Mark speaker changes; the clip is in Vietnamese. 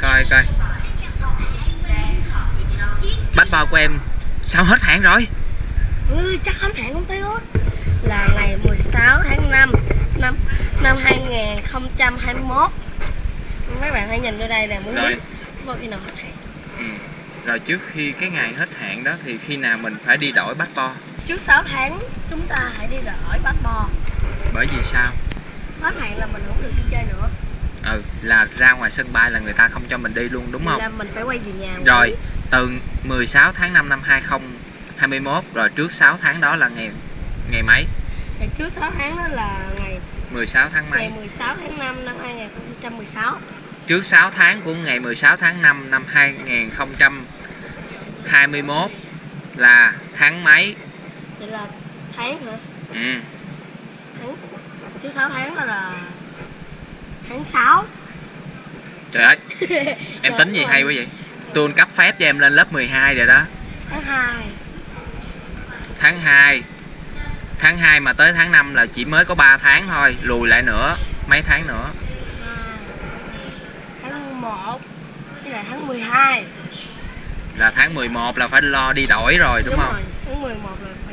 Speaker 1: coi bánh bao của em sao hết hạn rồi?
Speaker 2: Ừ, chắc hết hạn công ty thôi Là ngày 16 tháng 5 năm năm 2021 Mấy bạn hãy nhìn vô đây nè muốn
Speaker 1: Rồi.
Speaker 2: biết bao khi nào hết hạn.
Speaker 1: Ừ. rồi trước khi cái ngày hết hạn đó thì khi nào mình phải đi đổi bát bo?
Speaker 2: Trước 6 tháng chúng ta hãy đi đổi bát bò
Speaker 1: bởi vì sao?
Speaker 2: Hết hạn là mình không được đi chơi nữa
Speaker 1: ừ là ra ngoài sân bay là người ta không cho mình đi luôn đúng không?
Speaker 2: Là mình phải quay về nhà
Speaker 1: rồi từ 16 tháng 5 năm 2021 rồi trước 6 tháng đó là ngày ngày mấy?
Speaker 2: Ngày trước 6 tháng đó là ngày
Speaker 1: 16 tháng mấy?
Speaker 2: ngày 16 tháng 5 năm 2016
Speaker 1: trước 6 tháng của ngày 16 tháng 5 năm 2021 là tháng mấy?
Speaker 2: Vậy là tháng hả?
Speaker 1: ừ.
Speaker 2: Tháng Trước 6 tháng đó là tháng 6
Speaker 1: trời ơi. Em tính gì hay quá vậy? Tôi cấp phép cho em lên lớp 12 rồi đó.
Speaker 2: Tháng 2
Speaker 1: tháng 2 tháng 2 mà tới tháng 5 là chỉ mới có 3 tháng thôi lùi lại nữa mấy tháng nữa.
Speaker 2: Tháng 1 với lại tháng 12
Speaker 1: là tháng 11 là phải lo đi đổi rồi đúng, không?
Speaker 2: rồi tháng 11 là phải đi học